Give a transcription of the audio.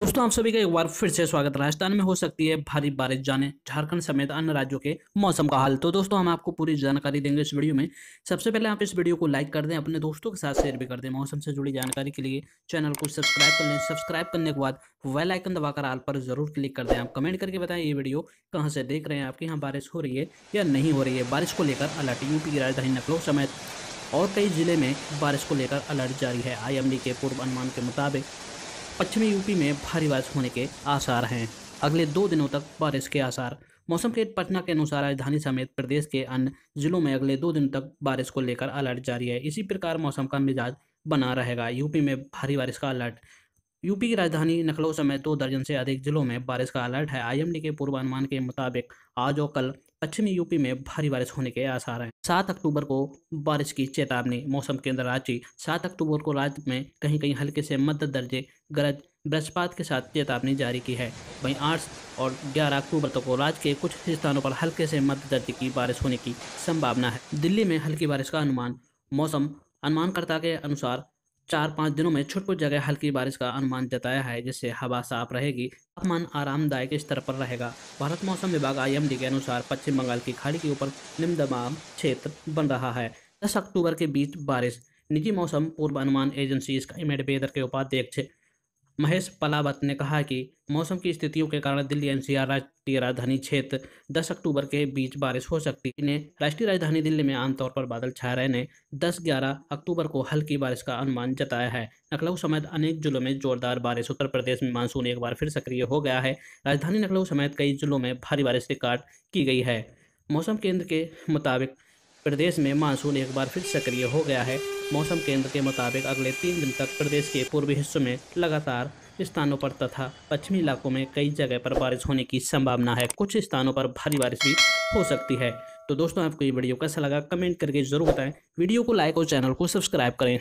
दोस्तों, आप सभी का एक बार फिर से स्वागत। राजस्थान में हो सकती है भारी बारिश, जाने झारखंड समेत अन्य राज्यों के मौसम का हाल। तो दोस्तों, हम आपको पूरी जानकारी देंगे इस वीडियो में। सबसे पहले आप इस वीडियो को लाइक कर दें, अपने दोस्तों के साथ शेयर भी कर दें। मौसम से जुड़ी जानकारी के लिए चैनल को सब्सक्राइब कर लें। सब्सक्राइब करने के बाद वेल आइकन दबाकर आल पर ज़रूर क्लिक कर दें। आप कमेंट करके बताएँ, ये वीडियो कहाँ से देख रहे हैं? आपके यहाँ बारिश हो रही है या नहीं हो रही है? बारिश को लेकर अलर्ट, यूपी की राजधानी लखनऊ समेत और कई ज़िले में बारिश को लेकर अलर्ट जारी है। आईएमडी के पूर्व अनुमान के मुताबिक पश्चिमी यूपी में भारी बारिश होने के आसार हैं। अगले दो दिनों तक बारिश के आसार। मौसम के पटना के अनुसार राजधानी समेत प्रदेश के अन्य जिलों में अगले दो दिन तक बारिश को लेकर अलर्ट जारी है। इसी प्रकार मौसम का मिजाज बना रहेगा। यूपी में भारी बारिश का अलर्ट। यूपी की राजधानी लखनऊ समेत दो दर्जन से अधिक जिलों में बारिश का अलर्ट है। आईएमडी के पूर्वानुमान के मुताबिक आज और कल पश्चिमी यूपी में भारी बारिश होने के आसार हैं। सात अक्टूबर को बारिश की चेतावनी, मौसम केंद्र रांची। सात अक्टूबर को राज्य में कहीं कहीं हल्के से मध्य दर्जे गरज बृहस्पात के साथ चेतावनी जारी की है। वहीं आठ और ग्यारह अक्टूबर तक को राज्य के कुछ स्थानों पर हल्के से मध्य दर्जे की बारिश होने की संभावना है। दिल्ली में हल्की बारिश का अनुमान, मौसम अनुमानकर्ता के अनुसार चार पाँच दिनों में छुटपुट छुट जगह हल्की बारिश का अनुमान जताया है, जिससे हवा साफ़ रहेगी, तापमान आरामदायक स्तर पर रहेगा। भारत मौसम विभाग आईएमडी के अनुसार पश्चिम बंगाल की खाड़ी के ऊपर निम्न दबाव क्षेत्र बन रहा है। दस अक्टूबर के बीच बारिश, निजी मौसम पूर्वानुमान एजेंसी इसका इमेट वेदर के उपाध्यक्ष महेश पलावत ने कहा कि मौसम की स्थितियों के कारण दिल्ली एनसीआर राष्ट्रीय राजधानी क्षेत्र 10 अक्टूबर के बीच बारिश हो सकती है। राष्ट्रीय राजधानी दिल्ली में आमतौर पर बादल छाए रहने 10-11 अक्टूबर को हल्की बारिश का अनुमान जताया है। लखनऊ समेत अनेक जिलों में जोरदार बारिश। उत्तर प्रदेश में मानसून एक बार फिर सक्रिय हो गया है। राजधानी लखनऊ समेत कई जिलों में भारी बारिश रिकॉर्ड की गई है। मौसम केंद्र के मुताबिक प्रदेश में मानसून एक बार फिर सक्रिय हो गया है। मौसम केंद्र के मुताबिक अगले तीन दिन तक प्रदेश के पूर्वी हिस्सों में लगातार स्थानों पर तथा पश्चिमी इलाकों में कई जगह पर बारिश होने की संभावना है। कुछ स्थानों पर भारी बारिश भी हो सकती है। तो दोस्तों, आपको ये वीडियो कैसा लगा, कमेंट करके ज़रूर बताएँ। वीडियो को लाइक और चैनल को सब्सक्राइब करें।